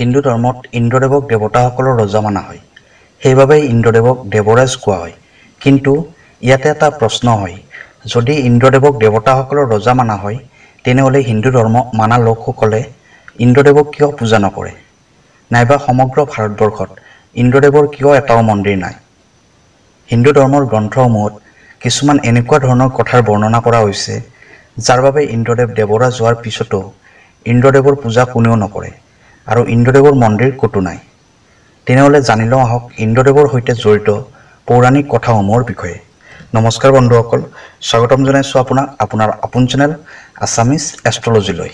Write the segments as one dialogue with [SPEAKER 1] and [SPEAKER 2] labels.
[SPEAKER 1] হিন্দু ধৰ্মত ইন্দ্ৰদেৱক দেৱতাসকলৰ ৰজা মনা হয়। সেইবাবে ইন্দ্ৰদেৱক দেৱৰাজ কোৱা হয়। কিন্তু ইয়াতে এটা প্ৰশ্ন হয় যদি ইন্দ্ৰদেৱক দেৱতাসকলৰ ৰজা মনা হয় তেনেহ'লে হিন্দু ধৰ্ম মানা লোকসকলে ইন্দ্ৰদেৱক কিয় পূজা নকৰে? নাইবা সমগ্ৰ ভাৰতবৰ্ষত ইন্দ্ৰদেৱৰ কিয় এটাও মন্দিৰ নাই? হিন্দু ধৰ্মৰ গ্ৰন্থসমূহত কিছুমান এনেকুৱা ধৰণৰ কথাৰ বৰ্ণনা কৰা হৈছে যাৰ বাবে ইন্দ্ৰদেৱ দেৱৰাজ হোৱাৰ পিছতো ইন্দ্ৰদেৱৰ পূজা কোনেও নকৰে। আৰু ইন্দ্ৰদেৱৰ মন্দিৰ ক'তো নাই। তেনেহ'লে জানি লওঁ আহক ইন্দ্ৰদেৱৰ সৈতে জড়িত পৌৰাণিক কথাসমূহৰ বিষয়ে। নমস্কাৰ বন্ধুসকল স্বাগতম জনাইছোঁ আপোনাক আপোনাৰ আপোন চেনেল আছামিজ এষ্ট্ৰলজিলৈ।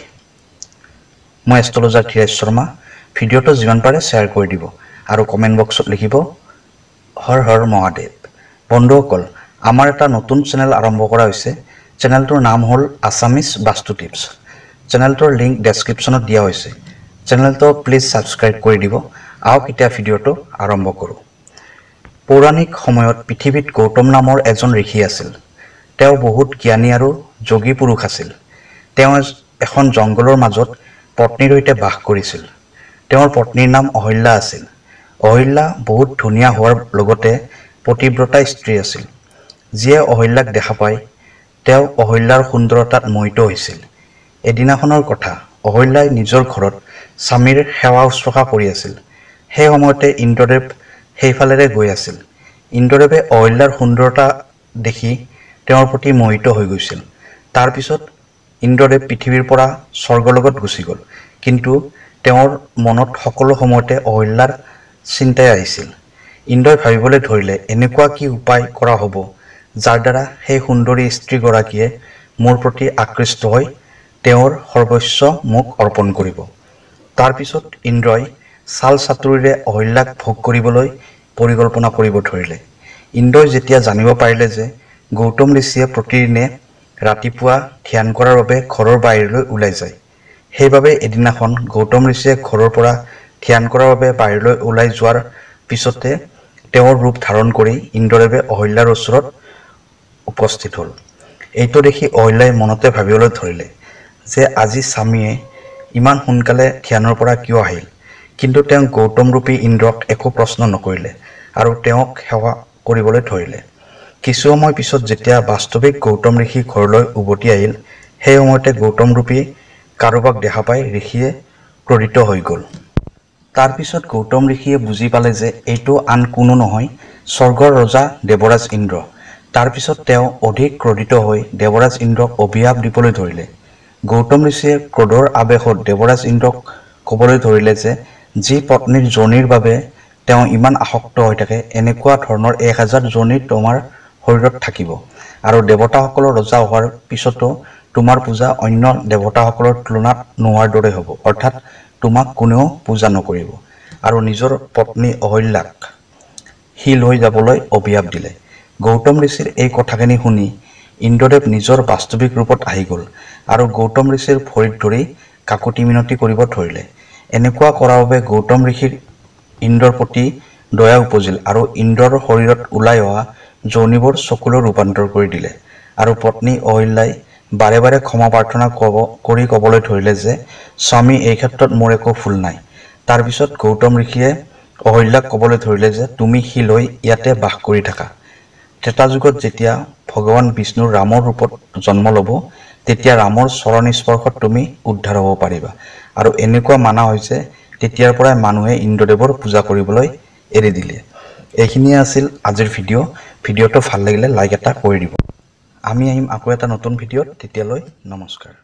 [SPEAKER 1] মই এষ্ট্ৰলজাৰ ধীৰাজ শৰ্মা ভিডিঅ'টো যিমান পাৰে শ্বেয়াৰ কৰি দিব আৰু কমেণ্ট বক্সত লিখিব হৰ হৰ মহাদেৱ। বন্ধুসকল আমাৰ এটা নতুন চেনেল আৰম্ভ কৰা হৈছে। চেনেলটোৰ নাম হ'ল আছামিজ বাস্তু টিপছ। চেনেলটোৰ লিংক ডেছক্ৰিপশ্যনত দিয়া হৈছে। চেনেলটো প্লিজ ছাবস্ক্ৰাইব কৰি দিব। আহক এতিয়া ভিডিঅ'টো আৰম্ভ কৰোঁ। পৌৰাণিক সময়ত পৃথিৱীত গৌতম নামৰ এজন ঋষি আছিল। তেওঁ বহুত জ্ঞানী আৰু যোগী পুৰুষ আছিল। তেওঁ এখন জংঘলৰ মাজত পত্নীৰ সৈতে বাস কৰিছিল। তেওঁৰ পত্নীৰ নাম অহল্যা আছিল। অহল্যা বহুত ধুনীয়া হোৱাৰ লগতে পতিব্ৰতা স্ত্ৰী আছিল। যিয়ে অহল্যাক দেখা পাই তেওঁ অহল্যাৰ সুন্দৰতাত মোহিত হৈছিল। এদিনাখনৰ কথা অহল্যাই নিজৰ ঘৰত স্বামীৰ সেৱা শুশ্ৰূষা কৰি আছিল। সেই সময়তে ইন্দ্ৰদেৱ সেইফালেৰে গৈ আছিল। ইন্দ্ৰদেৱে অহল্যাৰ সুন্দৰতা দেখি তেওঁৰ প্ৰতি মোহিত হৈ গৈছিল। তাৰপিছত ইন্দ্ৰদেৱ পৃথিৱীৰ পৰা স্বৰ্গলোকত গুচি গ'ল। কিন্তু তেওঁৰ মনত সকলো সময়তে অহল্যাৰ চিন্তাই আহিছিল। ইন্দ্ৰই ভাবিবলৈ ধৰিলে এনেকুৱা কি উপায় কৰা হ'ব যাৰ দ্বাৰা সেই সুন্দৰী স্ত্ৰীগৰাকীয়ে মোৰ প্ৰতি আকৃষ্ট হৈ তেওঁৰ সৰ্বস্ব মোক অৰ্পণ কৰিব? তাৰপিছত ইন্দ্ৰই ছাল চাতুৰিৰে অহল্যাক ভোগ কৰিবলৈ পৰিকল্পনা কৰিব ধৰিলে। ইন্দ্ৰই যেতিয়া জানিব পাৰিলে যে গৌতম ঋষিয়ে প্ৰতিদিনে ৰাতিপুৱা ধ্যান কৰাৰ বাবে ঘৰৰ বাহিৰলৈ ওলাই যায় সেইবাবে এদিনাখন গৌতম ঋষিয়ে ঘৰৰ পৰা ধ্যান কৰাৰ বাবে বাহিৰলৈ ওলাই যোৱাৰ পিছতে তেওঁৰ ৰূপ ধাৰণ কৰি ইন্দ্ৰদেৱে অহল্যাৰ ওচৰত উপস্থিত হ'ল। এইটো দেখি অহল্যাই মনতে ভাবিবলৈ ধৰিলে যে আজি স্বামীয়ে ইমান সোনকালে ধ্যানৰ পৰা কিয় আহিল? কিন্তু তেওঁ গৌতমৰূপী ইন্দ্ৰক একো প্ৰশ্ন নকৰিলে আৰু তেওঁক সেৱা কৰিবলৈ ধৰিলে। কিছু সময় পিছত যেতিয়া বাস্তৱিক গৌতম ঋষি ঘৰলৈ উভতি আহিল সেই সময়তে গৌতমৰূপী কাৰোবাক দেখা পাই ঋষিয়ে ক্ৰোধিত হৈ গ'ল। তাৰপিছত গৌতম ঋষিয়ে বুজি পালে যে এইটো আন কোনো নহয় স্বৰ্গৰ ৰজা দেৱৰাজ ইন্দ্ৰ। তাৰপিছত তেওঁ অধিক ক্ৰোধিত হৈ দেৱৰাজ ইন্দ্ৰক অভিশাপ দিবলৈ ধৰিলে। গৌতম ঋষিয়ে ক্ৰোধৰ আৱেশত দেৱৰাজ ইন্দ্ৰক ক'বলৈ ধৰিলে যে যি পত্নীৰ জনিৰ বাবে তেওঁ ইমান আসক্ত হৈ থাকে এনেকুৱা ধৰণৰ এক হাজাৰ জনি তোমাৰ শৰীৰত থাকিব। আৰু দেৱতাসকলৰ ৰজা হোৱাৰ পিছতো তোমাৰ পূজা অন্য দেৱতাসকলৰ তুলনাত নোহোৱাৰ দৰে হ'ব অৰ্থাৎ তোমাক কোনেও পূজা নকৰিব। আৰু নিজৰ পত্নী অহল্যাক শিল হৈ যাবলৈ অভিশাপ দিলে। গৌতম ঋষিৰ এই কথাখিনি শুনি ইন্দ্ৰদেৱ নিজৰ বাস্তৱিক ৰূপত আহি গ'ল আৰু গৌতম ঋষিৰ ভৰিত ধৰি কাকতি মিনতি কৰিব ধৰিলে। এনেকুৱা কৰাৰ বাবে গৌতম ঋষিৰ ইন্দ্ৰৰ প্ৰতি দয়া উপজিল আৰু ইন্দ্ৰৰ শৰীৰত ওলাই অহা যৌনিবোৰ চকুলৈ ৰূপান্তৰ কৰি দিলে আৰু পত্নী অহল্যাই বাৰে বাৰে ক্ষমা প্ৰাৰ্থনা ক'ব কৰি ক'বলৈ ধৰিলে যে স্বামী এই ক্ষেত্ৰত মোৰ একো ভুল নাই। তাৰপিছত গৌতম ঋষিয়ে অহল্যাক ক'বলৈ ধৰিলে যে তুমি শিল হৈ ইয়াতে বাস কৰি থাকা। ত্ৰেতা যুগত যেতিয়া ভগৱান বিষ্ণুৰ ৰামৰ ৰূপত জন্ম ল'ব তেতিয়া ৰামৰ চৰণ স্পৰ্শত তুমি উদ্ধাৰ হ'ব পাৰিবা। আৰু এনেকুৱা মানা হৈছে তেতিয়াৰ পৰাই মানুহে ইন্দ্ৰদেৱৰ পূজা কৰিবলৈ এৰি দিলে। এইখিনিয়ে আছিল আজিৰ ভিডিঅ' ভিডিঅ'টো ভাল লাগিলে লাইক এটা কৰি দিব। আমি আহিম আকৌ এটা নতুন ভিডিঅ'ত। তেতিয়ালৈ নমস্কাৰ।